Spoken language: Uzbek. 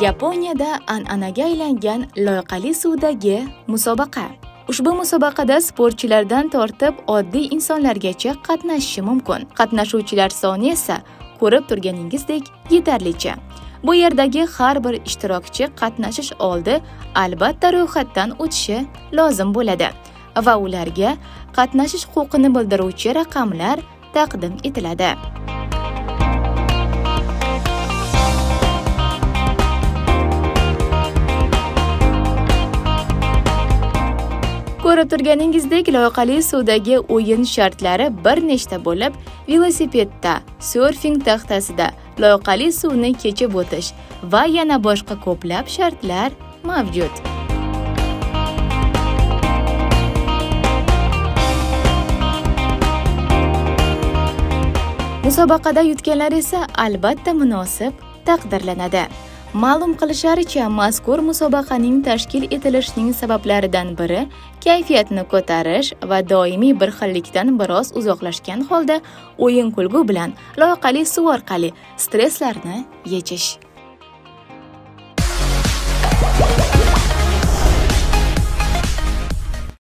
yaponiyada an'anaga aylangan loyqali suvdagi musobaqa. Ushbu musobaqada sportchilardan tortib oddiy insonlargacha qatnashishi mumkin. Qatnashuvchilar soni esa ko'rib turganingizdek yetarlicha. Bu yerdagi har bir ishtirokchi qatnashish oldi albatta ro'yxatdan o'tishi lozim bo'ladi va ularga qatnashish huquqini bildiruvchi raqamlar taqdim etiladi. Ko'rib turganingizdek loyiqali suvdagi o'yin shartlari bir nechta bo'lib velosipedda surfing taxtasida loyiqali suvni kechib o'tish va yana boshqa ko'plab shartlar mavjud. Musobaqada yutganlar esa albatta munosib taqdirlanadi. Ma'lum qilishlaricha mazkur musobaqaning tashkil etilishining sabablaridan biri kayfiyatni ko'tarish va doimiy bir xillikdan biroz uzoqlashgan holda o'yin kulgu bilan loyiqali suv orqali stresslarni yechish.